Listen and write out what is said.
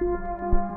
Música